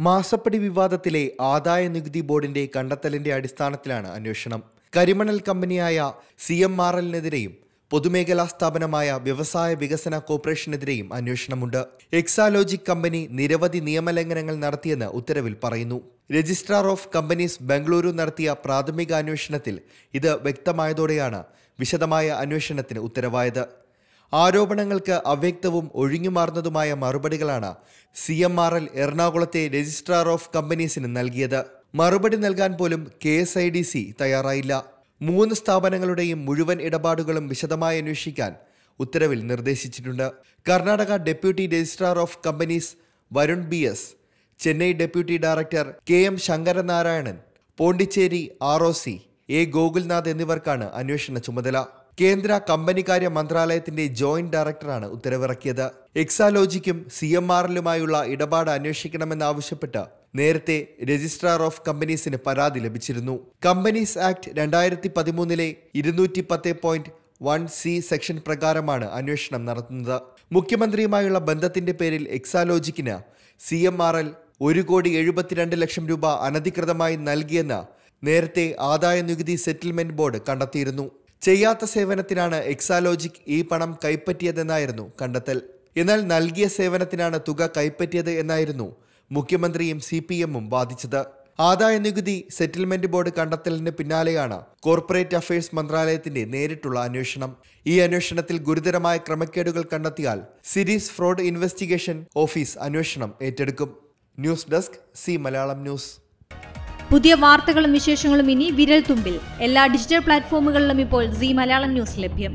മാസപ്പടി വിവാദത്തിലെ ആദായ നികുതി ബോർഡിന്റെ കണ്ടെത്തലിന്റെ അടിസ്ഥാനത്തിലാണ് അന്വേഷണം. കരിമണൽ കമ്പനിയായ സി എം ആർ എല്ലിനെതിരെയും പൊതുമേഖലാ സ്ഥാപനമായ വ്യവസായ വികസന കോർപ്പറേഷനെതിരെയും അന്വേഷണമുണ്ട്. എക്സാലോജിക് കമ്പനി നിരവധി നിയമലംഘനങ്ങൾ നടത്തിയെന്ന് ഉത്തരവിൽ പറയുന്നു. രജിസ്ട്രാർ ഓഫ് കമ്പനീസ് ബംഗളൂരു നടത്തിയ പ്രാഥമിക അന്വേഷണത്തിൽ ഇത് വ്യക്തമായതോടെയാണ് വിശദമായ അന്വേഷണത്തിന് ഉത്തരവായത്. ആരോപണങ്ങൾക്ക് അവ്യക്തവും ഒഴിഞ്ഞുമാറുന്നതുമായ മറുപടികളാണ് സി എം ആർ എൽ എറണാകുളത്തെ രജിസ്ട്രാർ ഓഫ് കമ്പനീസിന് നൽകിയത്. മറുപടി നൽകാൻ പോലും K S I D C തയ്യാറായില്ല. മൂന്ന് സ്ഥാപനങ്ങളുടെയും മുഴുവൻ ഇടപാടുകളും വിശദമായി അന്വേഷിക്കാൻ ഉത്തരവിൽ നിർദ്ദേശിച്ചിട്ടുണ്ട്. Karnataka deputy registrar of companies Varun B S Chennai deputy director K M Sankaranarayanan Pondicherry R O C A Gokulnath എന്നിവർക്കാണ് അന്വേഷണ ചുമതല. കേന്ദ്ര കമ്പനികാര്യ മന്ത്രാലയത്തിന്റെ ജോയിന്റ് ഡയറക്ടറാണ് ഉത്തരവിറക്കിയത്. എക്സാലോജിക്കും സി എം ആറിലുമായുള്ള ഇടപാട് അന്വേഷിക്കണമെന്നാവശ്യപ്പെട്ട് നേരത്തെ രജിസ്ട്രാർ ഓഫ് കമ്പനീസിന് പരാതി ലഭിച്ചിരുന്നു. കമ്പനീസ് ആക്ട് രണ്ടായിരത്തി പതിമൂന്നിലെ ഇരുന്നൂറ്റി പത്ത് പോയിന്റ് വൺ സി സെക്ഷൻ പ്രകാരമാണ് അന്വേഷണം നടത്തുന്നത്. മുഖ്യമന്ത്രിയുമായുള്ള ബന്ധത്തിന്റെ പേരിൽ എക്സാലോജിക്കിന് സി എം ആർ എൽ ഒരു കോടി എഴുപത്തിരണ്ട് ലക്ഷം രൂപ അനധികൃതമായി നൽകിയെന്ന് നേരത്തെ ആദായ നികുതി സെറ്റിൽമെന്റ് ബോർഡ് കണ്ടെത്തിയിരുന്നു. ചെയ്യാത്ത സേവനത്തിനാണ് എക്സാലോജിക് ഈ പണം കൈപ്പറ്റിയതെന്നായിരുന്നു കണ്ടെത്തൽ. എന്നാൽ നൽകിയ സേവനത്തിനാണ് തുക കൈപ്പറ്റിയത് എന്നായിരുന്നു മുഖ്യമന്ത്രിയും സി പി എമ്മും വാദിച്ചത്. ആദായ നികുതി സെറ്റിൽമെന്റ് ബോർഡ് കണ്ടെത്തലിന് പിന്നാലെയാണ് കോർപ്പറേറ്റ് അഫയേഴ്സ് മന്ത്രാലയത്തിന്റെ നേരിട്ടുള്ള അന്വേഷണം. ഈ അന്വേഷണത്തിൽ ഗുരുതരമായ ക്രമക്കേടുകൾ കണ്ടെത്തിയാൽ സിരീസ് ഫ്രോഡ് ഇൻവെസ്റ്റിഗേഷൻ ഓഫീസ് അന്വേഷണം ഏറ്റെടുക്കും. News desk C Malayalam news. പുതിയ വാർത്തകളും വിശേഷങ്ങളും ഇനി വിരൽ തുമ്പിൽ എല്ലാ ഡിജിറ്റൽ പ്ലാറ്റ്ഫോമുകളിലും ഇപ്പോൾ സി മലയാളം ന്യൂസ് ലഭ്യം.